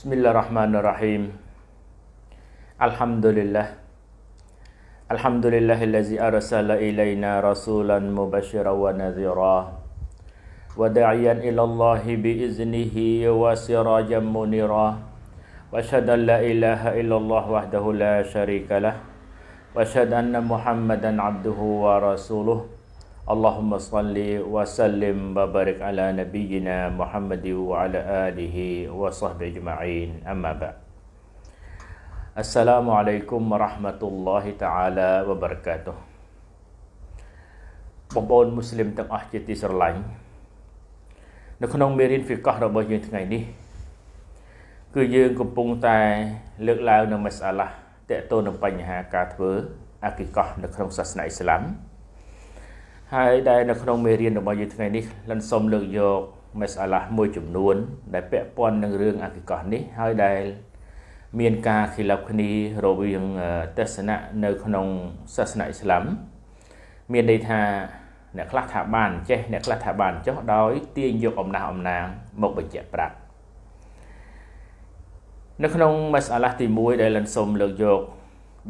بسم الله الرحمن الرحيم الحمد لله الحمد لله الذي أرسل إلينا رسولا مبشرا ونذيرا وداعيا إلى الله بإذنه وسراجا منيرا وأشهد أن لا إله إلا الله وحده لا شريك له وأشهد أن محمدا عبده ورسوله اللهم صل وسلم وبارك على نبينا محمد وعلى آله وصحبه أجمعين أما بعد السلام عليكم ورحمة الله تعالى وبركاته បងប្អូនមូស្លីមទាំងអស់ជាទីស្រឡាញ់នៅក្នុងមេរៀនហ្វីកោះរបស់យើងថ្ងៃនេះគឺយើងកំពុងតែលើកឡើងនៅមសាឡាតកតូននឹងបញ្ហាការធ្វើអាគីកោះនៅក្នុងសាសនាអ៊ីស្លាម ហើយដែលនៅក្នុងមេរៀនរបស់យើងថ្ងៃនេះលិនសូមលើកយកមេសាឡាមួយចំនួន ដែលពាក់ព័ន្ធនឹងរឿងអាគីកោះនេះហើយដែល មានការខិលាប់គ្នារវាងទស្សនៈនៅក្នុងសាសនាអ៊ីស្លាមមានន័យថាអ្នកខ្លះថាបានចេះអ្នកខ្លះថាបានចុះដោយទាញយកអំណះអំណាងមកបញ្ជាក់ប្រាប់នៅក្នុងមសាឡាទី1ដែលលិនសូមលើកយក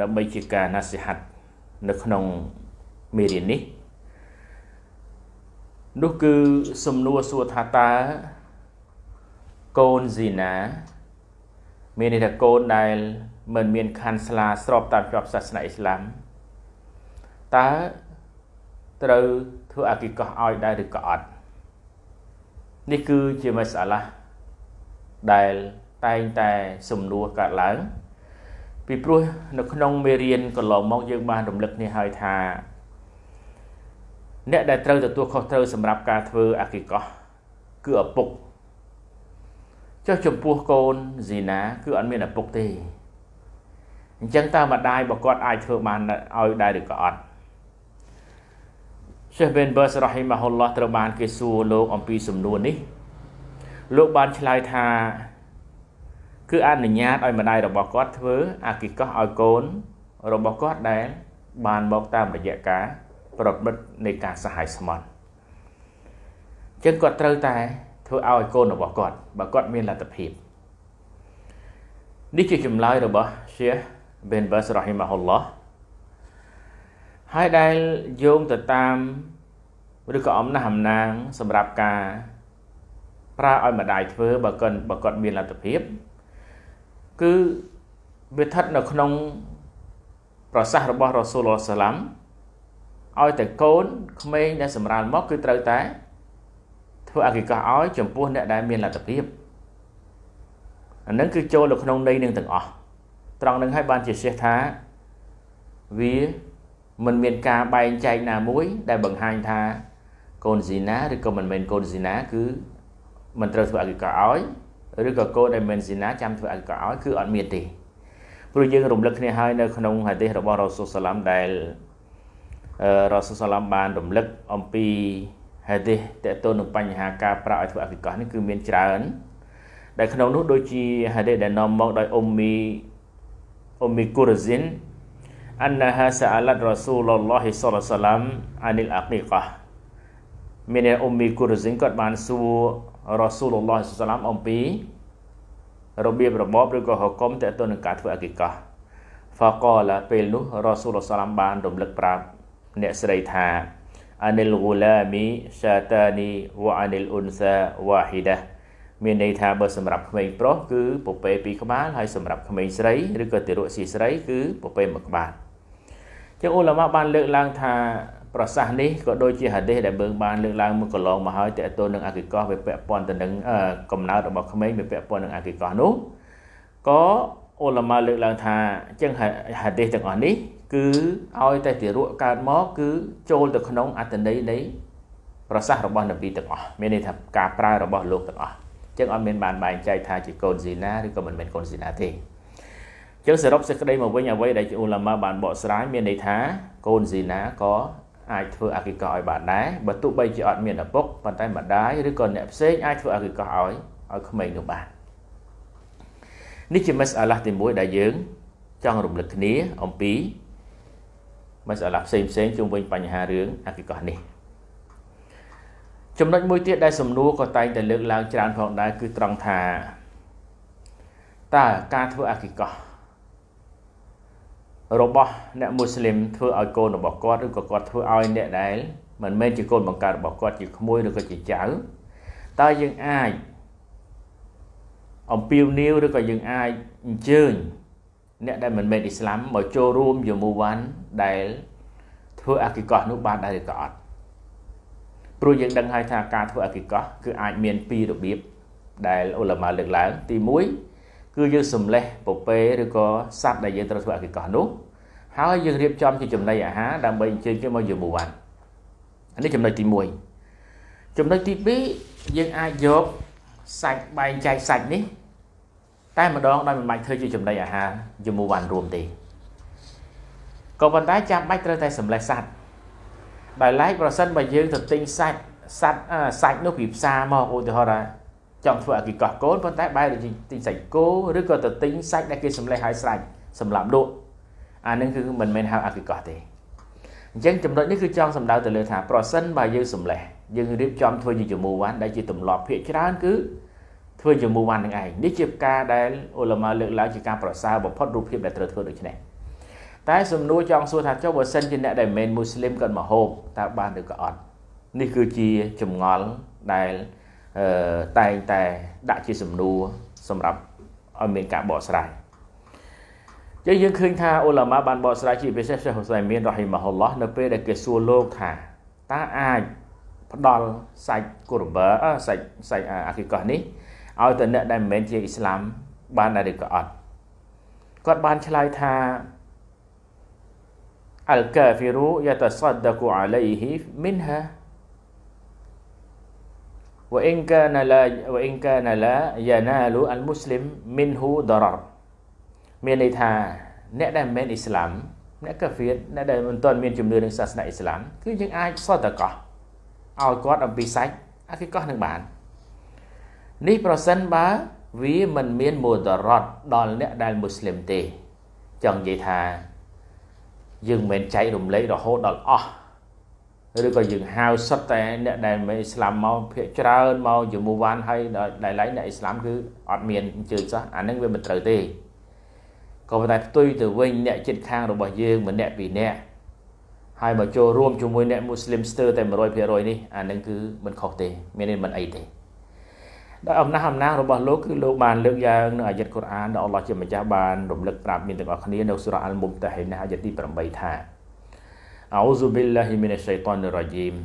ដើម្បីជាការណាសិហាត់នៅក្នុងមេរៀននេះ នោះគឺសំណួរសួរថាតើកូនស៊ីណា មានន័យថាកូនដែលមិនមានខណ្ឌស្លាស្របតាមច្បាប់សាសនាអ៊ីស្លាមតើត្រូវធ្វើអគិកោះឲ្យដែរឬក៏អត់នេះគឺជាមសាឡាដែលតែងតែសំណួរកើតឡើង ពីព្រោះនៅក្នុងមេរៀនកន្លងមកយើងបានរំលឹកនេះហើយថា អ្នកដែលត្រូវទទួលខុសត្រូវសម្រាប់ការធ្វើអគិកោះគឺឪពុកចុះចំពោះកូនស៊ីណាគឺអត់មានឪពុកទេអញ្ចឹងតើម្ដាយបើគាត់អាចធ្វើបានឲ្យដែរឬក៏អត់ Sheikh bin Baz rahimahullah ត្រូវបានគេសួរលោកអំពីសំណួរនេះ លោកបានឆ្លើយថា គឺអនុញ្ញាតឲ្យម្ដាយរបស់គាត់ធ្វើអគិកោះឲ្យកូនរបស់គាត់ដែលបានមកតាមរយៈការ ប្រព្រឹត្តនៃការសហាយស្មន់អញ្ចឹងគាត់ត្រូវតែធ្វើឲ្យកូនរបស់គាត់បើគាត់មានលទ្ធភាពនេះជាចម្លើយរបស់ Syekh bin Baz rahimahullah ហើយដែលយោងទៅតាមឬក៏អំណះអំណាងសម្រាប់ការប្រើឲ្យម្ដាយធ្វើបើគាត់បើគាត់មានលទ្ធភាព គឺវាស្ថិតនៅក្នុង ប្រសាសន៍របស់រ៉ូស៊ូលសាឡាំ ឲ្យតែកូនក្មេងដែលសម្រាលមកគឺត្រូវតែធ្វើអកិកោឲ្យចំពោះអ្នកដែលមានលទ្ធភាពអានឹងគឺចូលនៅក្នុងន័យនឹងទាំងអស់ត្រង់នឹងឲ្យបានជាសេះថាវាមិនមានការបែងចែកណាមួយ ដែលបង្ហាញថាកូនស៊ីណាឬក៏មិនមែនកូនស៊ីណាគឺមិនត្រូវធ្វើអកិកោឲ្យឬក៏កូនដែលមិនស៊ីណាចាំធ្វើអកិកោឲ្យគឺអត់មានទេព្រោះយើងរំលឹកគ្នាហើយនៅក្នុងហាឌីសរបស់រ៉ូស៊ូលសាឡាំដែល រ៉ូស៊ូលសាឡាំបានរំលឹកអំពីហាឌីសតើតទៅនឹងបញ្ហាការប្រាក់ឲ្យធ្វើអកិកោះនេះគឺមានច្រើនដែលក្នុងនោះដូចជាហាឌីសដែលនាំមកដោយអ៊ុំមីអ៊ុំមីគូរស៊ីន أنها سألت رسول الله صلى الله عليه وسلم عن العقيقة មានអ៊ុំមីគូរស៊ីនគាត់បានសួររ៉ាស៊ូលឡោះសាឡាមអំពីរបៀបរបបឬក៏ហុកុំតើទៅនឹងការធ្វើអគិកោះហ្វាកឡាពេលនោះរ៉ាស៊ូលសាឡាមបានរំលឹកប្រាប់ អ្នកស្រីថាអានិលហ្គូឡាមីសាតានីវ៉ាអានិលអ៊ុនសាវ៉ាហ៊ីដាមានន័យថាបើសម្រាប់ក្មេងប្រុសគឺពពែពីរក្បាលហើយសម្រាប់ក្មេងស្រីឬក៏ទារកស៊ីស្រីគឺពពែមួយក្បាលចឹងអ៊ូឡាម៉ាបានលើកឡើងថាប្រសាសន៍នេះក៏ដូចជាហាឌីសដែលយើងបានលើកឡើងមកកន្លងមកហើយតើតើនឹងអគិកោះវាពាក់ព័ន្ធទៅនឹងកំណើតរបស់ក្មេងវាពាក់ព័ន្ធនឹងអគិកោះនោះក៏ អ៊ូឡាម៉ាលើកឡើងថាអញ្ចឹងហាឌីសទាំងអស់នេះ គឺឲ្យតែទារកកើតមកគឺចូលទៅក្នុងអត្តន័យនៃប្រសាសន៍របស់នប៊ីទាំងអស់មានន័យថាការប្រើរបស់លោកទាំងអស់អញ្ចឹងអត់មានបានបែងចែកថាជាកូនស៊ីណាឬក៏មិនមែនកូនស៊ីណាទេចឹងសរុបសេចក្តីមកវិញអ្វីដែលអ៊ូឡាម៉ាបានបកស្រាយមានន័យថាកូនស៊ីណាក៏អាចធ្វើអគិកោឲ្យបានដែរបើទោះបីជាអត់មានឪពុកប៉ុន្តែម្ដាយឬក៏អ្នកផ្សេងអាចធ្វើអគិកោឲ្យឲ្យក្មេងនោះបាន នេះជាមសអាឡាទី1ដែលយើងចង់រំលឹកគ្នាអំពីមសអាឡាផ្សេងផ្សេងជុំវិញបញ្ហារឿងអគិកោនេះចំណុចមួយទៀតដែលសំណួរក៏តែងតែលើកឡើងច្រើនផងដែរគឺត្រង់ថាតើការធ្វើអាគីកោរបស់អ្នកមូស្លីមធ្វើឲ្យកូនរបស់គាត់ឬក៏គាត់ធ្វើឲ្យអ្នកដែលមិនមែនជាកូនបង្កើតរបស់គាត់ជាក្មួយឬក៏ជាចៅតើយើងអាច អំពាវនាវឬក៏យើងអាចអញ្ជើញអ្នកដែលមិនមែនអ៊ីស្លាមមកចូលរួមជាមួយវ៉ាន់ដែលធ្វើអាគីកោះនោះបានដែរឬក៏អត់ព្រោះយើងដឹងហើយថាការធ្វើអាគីកោះគឺអាចមានពីររបៀបដែលអ៊ុលម៉ាលើកឡើងទី1គឺយើងសំលេះពពែឬក៏សัตว์ដែលយើងត្រូវធ្វើអាគីកោះនោះហើយយើងរៀបចំជាចំណីអាហារដើម្បីអញ្ជើញគេមកជាមួយវ៉ាន់អានេះចំណុចទី1ចំណុចទី2យើងអាចយកសាច់បែងចែកសាច់នេះ តែម្ដងដោយមិនបាច់ធ្វើជាចំណីអាហារជាមួយវ៉ាន់រួមទេក៏ប៉ុន្តែចាំបាច់ត្រូវតែសម្លេះសัตว์ដោយឡែកប្រសិនបើយើងទៅទិញសាច់សัตว์សាច់នោះពីផ្សារមកឧទាហរណ៍ថាចង់ធ្វើអាគីកោះកូនប៉ុន្តែបែរទៅទិញសាច់គោឬក៏ទៅទិញសាច់ដែលគេសម្លេះឲ្យស្រេចសម្រាប់លក់អានឹងគឺមិនមែនហៅអាគីកោះទេអញ្ចឹងចំណុចនេះគឺចង់សម្ដៅទៅលើថាប្រសិនបើយើងសម្លេះយើងរៀបចំធ្វើជាជាមួយវ៉ាន់ដែលជាទម្លាប់ភាកច្រើនគឺ ធ្វើជាមួយវ៉ាន់នឹងឯងនេះជាការដែលអ៊ុលម៉ាលើកឡើងជាការប្រសើរបំផុតរូបភាពដែលត្រូវធ្វើដូច្នេះតែសំណួរចង់សួរថាចុះបើសិនជាអ្នកដែលមិនមែនមូស្លីមគាត់មកហូបតើបានឬក៏អត់នេះគឺជាចម្ងល់ដែលអឺតែងតែដាក់ជាសំណួរសម្រាប់ឲ្យមានការបកស្រាយចឹងយើងឃើញថាអ៊ុលាម៉ាបានបកស្រាយជាពិសេសសេះហ៊ូសៃមានរ៉ហ៊ីម៉ាហ៊ុលឡោះនៅពេលដែលគេសួរលោកថាតើអាចផ្ដល់សាច់កូរបាសាច់សាច់អាគីកោះនេះ ឲ្យទៅអ្នកដែលមិនមែនជាអ៊ីស្លាមបានដែរឬក៏អត់គាត់បានឆ្លើយថាអលកាហ្វីរូយតសដកូអាឡៃហ៊ីមិនហា وإن كان لا وإن كان لا ينال المسلم منه ضرر មានន័យថាអ្នកដែលមិនមែនអ៊ីស្លាមអ្នកកាហ្វៀតអ្នកដែលមិនទាន់មានជំនឿនឹងសាសនាអ៊ីស្លាមគឺយើងអាចសតកោះឲ្យគាត់អំពីសាច់អាគេកោះនឹងបាន នេះប្រសិនបើវាមិនមានមូដរតដល់អ្នកដែលមូស្លីមទេចង់និយាយថាយើងមិនមែនចែករំលែករហូតដល់អស់ឬក៏យើងហៅសុទ្ធតែអ្នកដែលមិនអ៊ីស្លាមមកភាកច្រើនមកជាមួយវ៉ាន់ហើយដែលឡៃអ្នកអ៊ីស្លាមគឺអត់មានអញ្ជើញសោះអានឹងវាមិនត្រូវទេក៏ប៉ុន្តែផ្ទុយទៅវិញអ្នកចិត្តខាងរបស់យើងម្នាក់ពីរនាក់ហើយមកចូលរួមជាមួយអ្នកមូស្លីមស្ទើរតែ100%នេះអានឹងគឺមិនខុសទេ មានន័យមិនអីទេ ដោយអំណះអំណាងរបស់លោកគឺលោកបានលើកយ៉ាងនៅអាយ័តកូរ៉ានដែលអល់ឡោះជាម្ចាស់បានរំលឹកប្រាប់មានទាំងអស់គ្នានៅសូរ៉ាអលមុបតាហ៊ីណាអាយ័តទី8ថា أعوذ بالله من الشيطان الرجيم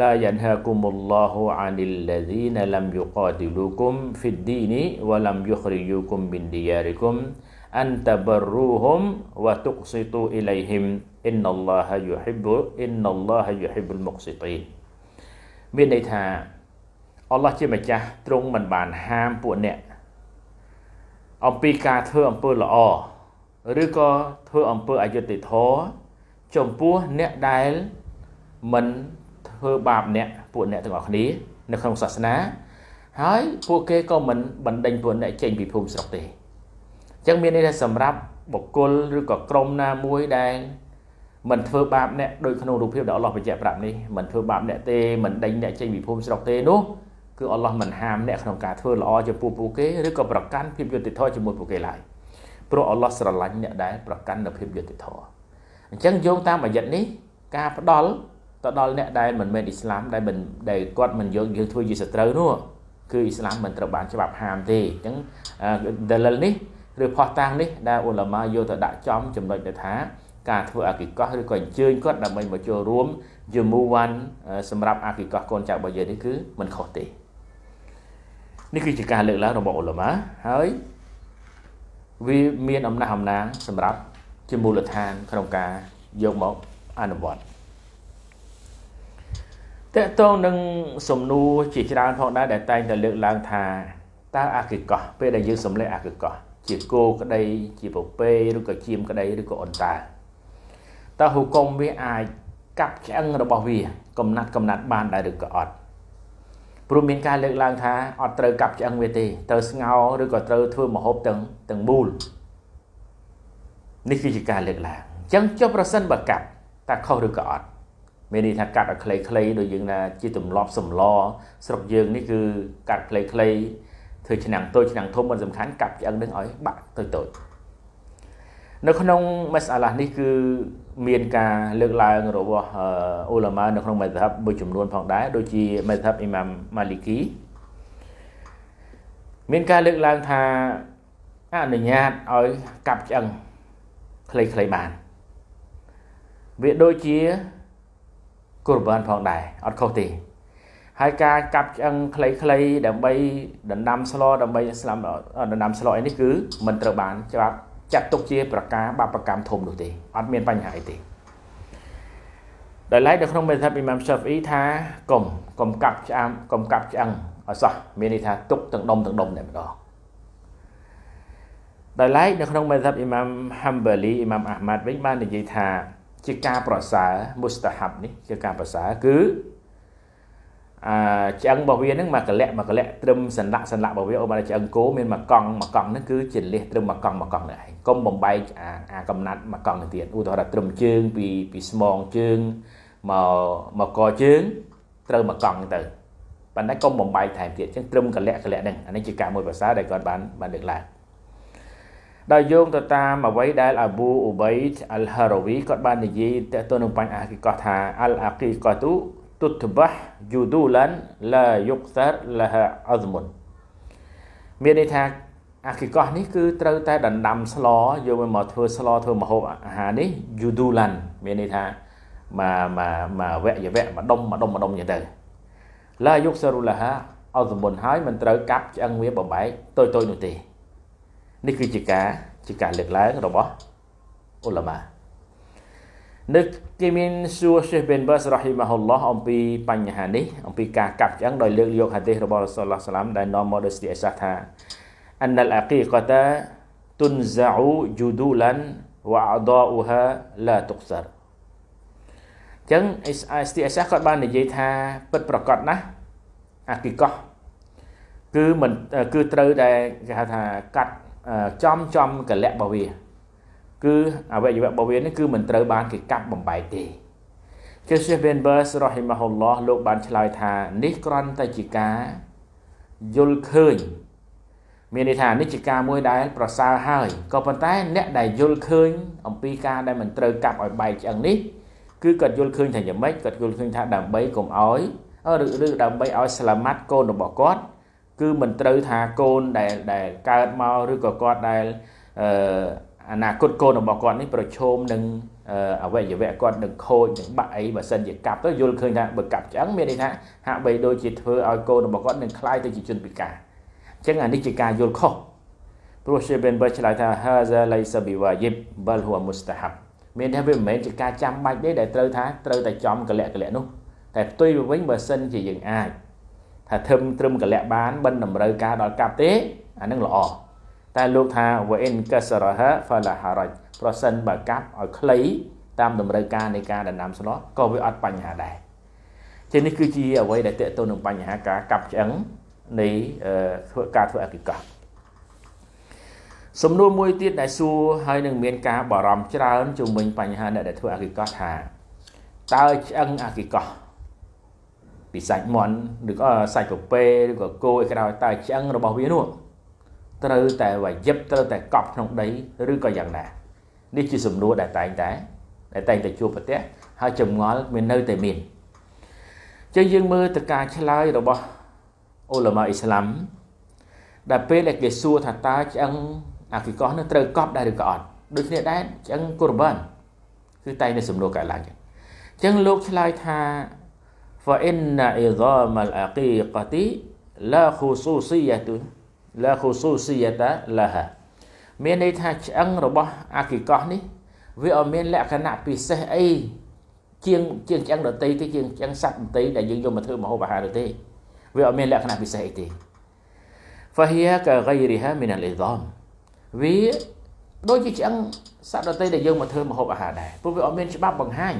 لا ينهاكم الله عن الذين لم يقاتلوكم في الدين ولم يخرجوكم من دياركم أن تبروهم وتقسطوا إليهم إن الله يحب إن الله يحب المقسطين មានន័យថា អល់ឡោះជាម្ចាស់ទ្រង់មិនបានហាមពួកអ្នកអំពីការធ្វើអំពើល្អឬក៏ធ្វើអំពើអយុត្តិធម៌ចំពោះអ្នកដែលមិនធ្វើបាបអ្នកពួកអ្នកទាំងអស់គ្នានៅក្នុងសាសនា ហើយពួកគេក៏មិនបណ្ដេញពួកអ្នកចេញពីភូមិស្រុកទេអញ្ចឹងមានន័យថាសម្រាប់បុគ្គលឬក៏ក្រុមណាមួយដែលមិនធ្វើបាបអ្នកដោយក្នុងរូបភាពដែលអល់ឡោះបញ្ជាក់ប្រាប់នេះមិនធ្វើបាបអ្នកទេមិនដេញអ្នកចេញពីភូមិស្រុកទេនោះ គឺអល់ឡោះមិនហាមអ្នកក្នុងការធ្វើល្អចំពោះពួកគេឬក៏ប្រកាន់ភាពយុត្តិធម៌ជាមួយពួកគេឡើយព្រោះអល់ឡោះស្រឡាញ់អ្នកដែលប្រកាន់នូវភាពយុត្តិធម៌អញ្ចឹងយោងតាមអាយ័តនេះការផ្ដាល់ទៅដល់អ្នកដែលមិនមែនអ៊ីស្លាមដែលមិនដែលគាត់មិនយកយើងធ្វើជាសត្រូវនោះគឺអ៊ីស្លាមមិនត្រូវបានច្បាប់ហាមទេអញ្ចឹងដលិលនេះឬផោះតាំងនេះដែលអ៊ុលម៉ាយកទៅដាក់ចំចំណុចទៅថាការធ្វើអាគីកោះឬក៏អញ្ជើញគាត់ដើម្បីមកចូលរួមជាមួយវ៉ាន់សម្រាប់អាគីកោះកូនចៅរបស់យើងនេះគឺមិនខុសទេ នេះគឺជាការលើកឡើងរបស់អ៊ុលម៉ាហើយវាមានអំណះអំណាងសម្រាប់ជាមូលដ្ឋានក្នុងការយកមកអនុវត្តតើតងនឹងសំណួរជាច្រើនផងដែរដែលតែងតែលើកឡើងថាតើអាគិកោះពេលដែលយើងសម្លេចអាគិកោះជាគោក្តីជាពពែឬក៏ជាមក្តីឬក៏អន្តាតើហុកុំវាអាចកាប់ឆ្អឹងរបស់វា កំណាត់កំណាត់បានដែរឬក៏អត់ ព្រោះមានការលើកឡើងថាអត់ត្រូវកាប់ឆ្អឹងវាទេត្រូវស្ងោរឬក៏ត្រូវធ្វើមហូបទាំងទាំងមូលនេះគឺជាការលើកឡើងអញ្ចឹងចុះប្រសិនបើកាត់តើខុសឬក៏អត់មានន័យថាកាត់ឲ្យខ្លីៗដូចយើងណាជាទម្លាប់សម្លស្រុកយើងនេះគឺកាត់ខ្លីៗធ្វើឆ្នាំងតូចឆ្នាំងធំមិនសំខាន់កាប់ឆ្អឹងនឹងឲ្យបាក់តូចតូចនៅក្នុងមសាឡានេះគឺ មានការលើកឡើងរបស់អ៊ូឡាម៉ានៅក្នុងមេធាបមួយចំនួនផងដែរដូចជាមេធាបអ៊ីម៉ាមម៉ាលីគីមានការលើកឡើងថាអនុញ្ញាតឲ្យកាប់ឆ្អឹងខ្លីៗបានវាដូចជាកុរបានផងដែរអត់ខុសទេហើយការកាប់ឆ្អឹងខ្លីៗដើម្បីដណ្ដាំស្លដើម្បីស្លាំដណ្ដាំស្លអីនេះគឺមិនត្រូវបានច្បាប់ ចាត់ទុកជាប្រការបាបកម្មធំនោះទេអត់មានបញ្ហាអីទេដោយឡែកនៅក្នុងមេធាបអ៊ីម៉ាមសាហ្វីថាកុំកុំកាប់ឆ្អាមកុំកាប់ឆ្អឹងឲ្យសោះមានន័យថាទុកទាំងដុំទាំងដុំតែម្ដងដោយឡែកនៅក្នុងមេធាបអ៊ីម៉ាមហាំបាលីអ៊ីម៉ាមអាហ្មាត់វិញបាននិយាយថាជាការប្រសើរមូស្តាហាប់នេះជាការប្រសើរគឺ អឺឆ្អឹងរបស់វាហ្នឹងមកកលៈមកកលៈត្រឹមសន្លាក់សន្លាក់របស់វាអូបានឆ្អឹងគោមានមកកង់មកកង់ហ្នឹងគឺជាលះត្រឹមមកកង់មកកង់នេះឯងកុំបំបែកអាអាកំណាត់មកកង់ទៅទៀតឧទាហរណ៍ត្រឹមជើងពីពីស្មងជើងមកមកកជើងត្រូវមកកង់ទៅប៉ុន្តែកុំបំបែកថែមទៀតអញ្ចឹងត្រឹមកលៈកលៈហ្នឹងអានេះជាការមួយភាសាដែលគាត់បានបានលើកឡើងដោយយោងទៅតាមអ្វីដែលអាប៊ូអ៊ូបៃអលហារូវីគាត់បាននិយាយតទៅនឹងបញ្ហាគីកោះថាអលអាគីកោទូ ទុតបះយូឌូឡានឡាយុកសារឡាហាអហ្មុនមានន័យថាអាគីកោះនេះគឺត្រូវតែដណ្ដាំស្លយកមកធ្វើស្លធ្វើម្ហូបអាហារនេះយូឌូឡានមានន័យថាមកមកមកវៈយវៈមកដុំមកដុំមកដុំយ៉ាងទៅឡាយុកសារឡាហាអហ្មុនហើយមិនត្រូវកាប់ឆ្អឹងវាបបែកតូចតូចនោះទេនេះគឺជាការជាការលើកឡើងរបស់អ៊ុលម៉ា នឹកគេមានសួរសេះបិនបាសរ៉ហ៊ីម៉ាហ៊ុលឡោះអំពីបញ្ហានេះអំពីការកាប់ឆ្អឹងដោយលើកយកហាឌីសរបស់រ៉ាស៊ូលឡោះសាឡាមដែលនាំមកដោយស្ទីអសាថាអនលអាគីកតាទុនហ្សាអ៊ូជូឌូឡានវ៉ាអដាអ៊ូហាឡាតុកសារចឹងស្ទីអសាគាត់បាននិយាយថាពិតប្រកបណាស់អាគីកោះគឺមិនគឺត្រូវតែគេហៅថាកាត់ចំចំកលៈរបស់វា គឺអវយវៈរបស់វានេះគឺមិនត្រូវបានគេកាប់បំបែកទេជាសេះប៊ីនបឺសរ៉ហ៊ីម៉ាហ៊ុលឡោះលោកបានឆ្លើយថានេះគ្រាន់តែជាការយល់ឃើញមានន័យថានេះជាការមួយដែលប្រសើរហើយក៏ប៉ុន្តែអ្នកដែលយល់ឃើញអំពីការដែលមិនត្រូវកាប់ឲ្យបែកឆ្អឹងនេះគឺគាត់យល់ឃើញថាយ៉ាងម៉េចគាត់យល់ឃើញថាដើម្បីកុំឲ្យឬឬដើម្បីឲ្យស្លាម៉ាត់កូនរបស់គាត់គឺមិនត្រូវថាកូនដែលដែលកើតមកឬក៏គាត់ដែលអឺ អនាគតកូនរបស់គាត់នេះប្រឈមនឹងអវយវៈគាត់នឹងខូចនឹងបាក់អីបើសិនជាកាប់ទៅយល់ឃើញថាបើកាប់ឆ្អឹងមានន័យថាហាក់បីដូចជាធ្វើឲ្យកូនរបស់គាត់នឹងคล้ายទៅជាជនពិការអញ្ចឹងអានេះជាការយល់ខុសព្រោះ Sheikh bin Baz ឆ្លើយថា haza laysa biwajib bal huwa mustahab មានថាវាមិនមែនជាការចាំបាច់ទេដែលត្រូវថាត្រូវតែចំកលៈកលៈនោះតែផ្ទុយទៅវិញបើសិនជាយើងអាចថាធឹមត្រឹមកលៈបានបិណ្ឌតម្រូវការដល់កាប់ទេអានឹងល្អ តែលោកថាវ៉ិនកសរហហ្វាឡាហារ៉ាច់ប្រសិនបើកាប់ឲ្យខ្លីតាមតម្រូវការនៃការដណ្ដើមស្នោក៏វាអត់បញ្ហាដែរជានេះគឺជាអ្វីដែលតេតទៅនឹងបញ្ហាការកាប់ឆ្អឹងនៃធ្វើការធ្វើអកិកោសំណួរមួយទៀតដែលសួរហើយនឹងមានការបារម្ភច្រើនជុំវិញបញ្ហាអ្នកដែលធ្វើអកិកោថាតើឆ្អឹងអកិកោពីសាច់មន់ឬក៏សាច់ពពែឬក៏គោឯក្រោយតើឆ្អឹងរបស់វានោះ ត្រូវតែវាយឹបត្រូវតែកប់ក្នុងដីឬក៏យ៉ាងណានេះជាសំណួរដែលតែងតែដែលតែងតែជួបប្រទះហើយចម្ងល់វានៅតែមានចឹងយើងមើលទៅការឆ្លើយរបស់អ៊ូឡាម៉ាអ៊ីស្លាមដែលពេលដែលគេសួរថាតើឆ្អឹងអាគីកោះនោះត្រូវកប់ដែរឬក៏អត់ដូចគ្នាដែរឆ្អឹងកូរបានគឺតែងតែសំណួរកើតឡើងចឹងចឹងលោកឆ្លើយថា فإن عظام العقيقة لا خصوصية لا خصوصية لها មានន័យថាឆ្អឹងរបស់អាគីកោះនេះវាអត់មានលក្ខណៈពិសេសអីជាងជាងឆ្អឹងដតីទេជាងឆ្អឹងសត្វដតីដែលយើងយកមកធ្វើម្ហូបអាហារទេវាអត់មានលក្ខណៈពិសេសអីទេ فهي كغيرها من العظام វាដូចជាឆ្អឹងសត្វដតីដែលយើងមកធ្វើម្ហូបអាហារដែរព្រោះវាអត់មានច្បាប់បង្ហាញ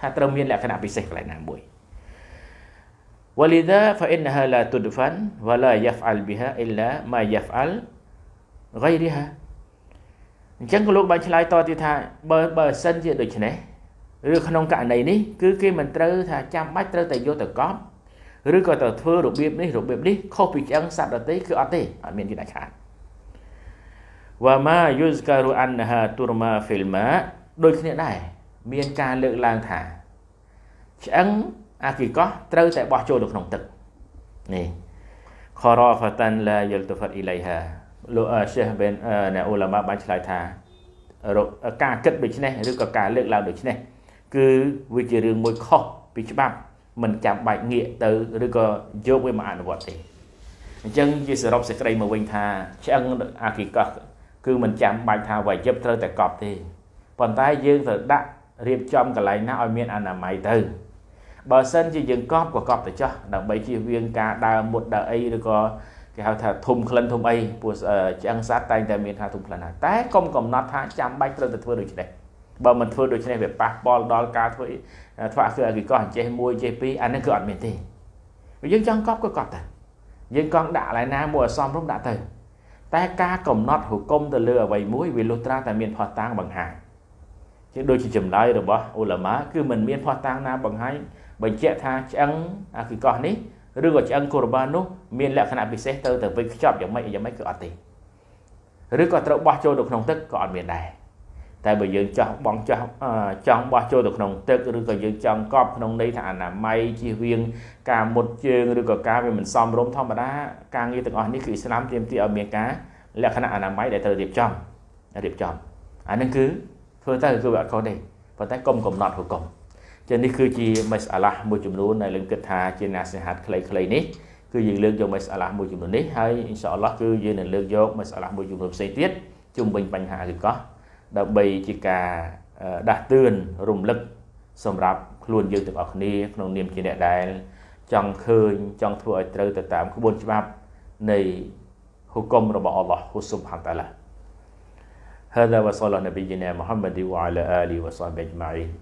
ថាត្រូវមានលក្ខណៈពិសេសកន្លែងណាមួយ ولذا فإنها لا تدفن ولا يفعل بها إلا ما يفعل غيرها អញ្ចឹងលោកបានឆ្លើយតទៀតថាបើបើសិនជាដូច្នេះឬក្នុងករណីនេះគឺគេមិនត្រូវថាចាំបាច់ត្រូវតែយកទៅកប់ ឬក៏ទៅធ្វើរបៀបនេះរបៀបនេះខុសពីឆ្អឹងសត្វដទៃគឺអត់ទេអត់មានជាដាច់ខាតវ៉ាម៉ាយុសការអានហាទូរម៉ាហ្វីលម៉ាដូចគ្នាដែរមានការលើកឡើងថាឆ្អឹង អាគីកោះត្រូវតែបោះចូលទៅក្នុងទឹកនេះខរ៉ាហ្វាតានឡាយលតហ្វាត់អ៊ីឡៃហាលោកសេះបេនអ្នកអ៊ូឡាម៉ាបានឆ្លើយថាការគិតដូចនេះឬក៏ការលើកឡើងដូចនេះគឺវាជារឿងមួយខុសពីច្បាប់មិនចាំបាច់ងាកទៅឬក៏យកវាមកអនុវត្តទេអញ្ចឹងជាសរុបសេចក្តីមកវិញថាឆ្អឹងអាគីកោះគឺមិនចាំបាច់ថាវាយឹបត្រូវតែកប់ទេប៉ុន្តែយើងត្រូវដាក់រៀបចំកន្លែងណាឲ្យមានអនាម័យទៅ បើសិនជាយើងកប់ក៏កប់ទៅចោះដើម្បីជៀសវាងការដើរមុតដើរអីឬក៏គេហៅថាធុំក្លិនធុំអីពួកឆ្អឹងសត្វតែងតែមានថាធុំក្លិនហើយតែកុំកំណត់ថាចាំបាច់ត្រូវតែធ្វើដូចនេះបើមិនធ្វើដូច្នេះវាប៉ះពាល់ដល់ការធ្វើធ្វើអគឺអគិកោះអញ្ចេះមួយចេះពីរអានេះគឺអត់មានទេយើងចង់កប់ក៏កប់ទៅយើងកង់ដាក់កន្លែងណាមួយឲ្យសមរម្យដាក់ទៅតែការកំណត់ហុគមទៅលើអ្វីមួយវាលុះត្រាតែមានផុសតាងបង្ហាញជាដូចជាចម្លើយរបស់អ៊ូឡាម៉ាគឺมันមានផុសតាងណាបង្ហាញ បញ្ជាក់ថាឆ្អឹងអាគីកោះនេះឬក៏ឆ្អឹងកូរ៉ាបានោះមានលក្ខណៈពិសេសទៅទៅវិញខ្ចប់យ៉ាងម៉េចយ៉ាងម៉េចគឺអត់ទេឬក៏ត្រូវបោះចូលទៅក្នុងទឹកក៏អត់មានដែរតែបើយើងចោះបងចោះចង់បោះចូលទៅក្នុងទឹកឬក៏យើងចង់កប់ក្នុងន័យថាអនាម័យជៀសវាងការមុតជើងឬក៏ការវាមិនសមរម្យធម្មតាការងារទាំងអស់នេះគឺអ៊ីស្លាមទាមទារឲ្យមានការលក្ខណៈអនាម័យដែលត្រូវរៀបចំរៀបចំអានេះគឺធ្វើទៅគឺវាអត់ខុសទេប៉ុន្តែកុំកំណត់ហុកុំ ចឹងនេះគឺជាមិសអាឡាមួយចំនួនដែលយើងគិតថាជាណាសិហាតខ្លីៗនេះគឺយើងលើកយកមិសអាឡាមួយចំនួននេះហើយអ៊ីនសាអល់ឡោះគឺយើងនឹងលើកយកមិសអាឡាមួយចំនួនផ្សេងទៀតជុំវិញបញ្ហាអ៊ីកោះដើម្បីជាការដាស់តឿនរំលឹកសម្រាប់ខ្លួនយើងទាំងអស់គ្នាក្នុងនាមជាអ្នកដែលចង់ឃើញចង់ធ្វើឲ្យត្រូវទៅតាមក្បួនច្បាប់នៃហុគមរបស់អល់ឡោះហ៊ូស៊ុបហានតាឡា هذا وصلى نبينا محمد وعلى آله وصحبه أجمعين